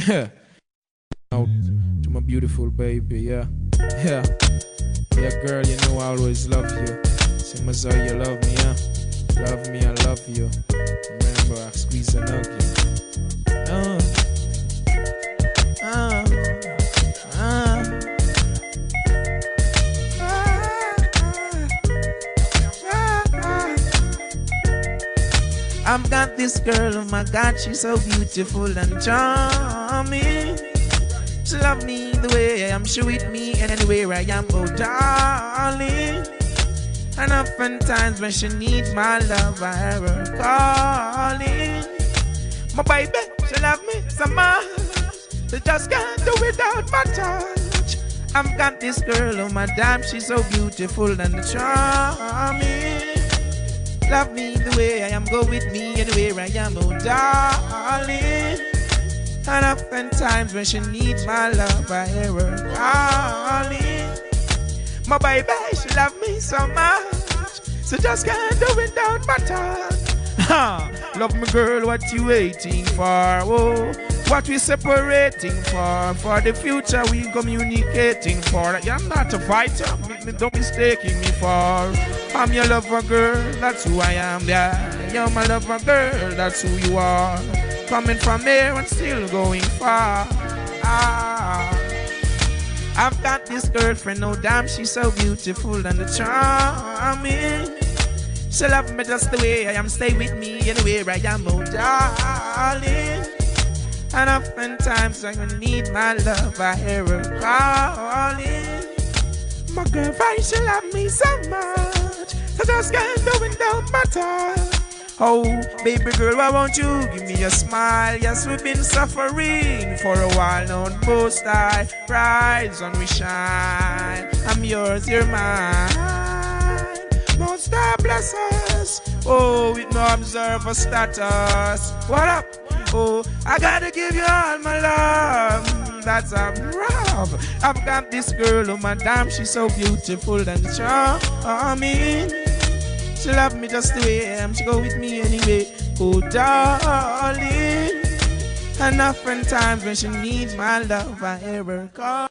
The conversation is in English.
Out to my beautiful baby, yeah. Yeah. Yeah, girl, you know I always love you. Same as how you love me, yeah. Love me, I love you. Remember, I squeeze and hug I've got this girl, oh my god, she's so beautiful and charming. She love me the way I am, she with me and anywhere I am, oh darling. And oftentimes when she needs my love, I hear her calling. My baby, she love me so much, she just can't do without my touch. I've got this girl, oh my damn, she's so beautiful and charming. Love me the way I am, go with me anywhere I am, oh darling. And oftentimes when she needs my love, I hear her calling. My baby, she love me so much, so just can't do without my touch. Ha! Love me, girl, what you waiting for? Oh, what we separating for? For the future we communicating for. I'm not a fighter, don't mistaking me for. I'm your lover, girl, that's who I am. Yeah, you're my lover, girl, that's who you are. Coming from here and still going far. Ah. I've got this girlfriend, no damn, she's so beautiful and charming. She love me just the way I am, stay with me anywhere I am, oh darling. And oftentimes when I need my love, I hear her calling. My girlfriend, she love me so much, just can't do touch. Oh, baby girl, why won't you give me a smile? Yes, we've been suffering for a while now. Most I rise and we shine. I'm yours, you're mine. Most I bless us. Oh, with no observer status. What up? Oh, I gotta give you all my love. That's a rough. I've got this girl, oh my damn, she's so beautiful and charming. She love me just the way I am. She go with me anyway. Oh, darling. And oftentimes when she needs my love, I ever call.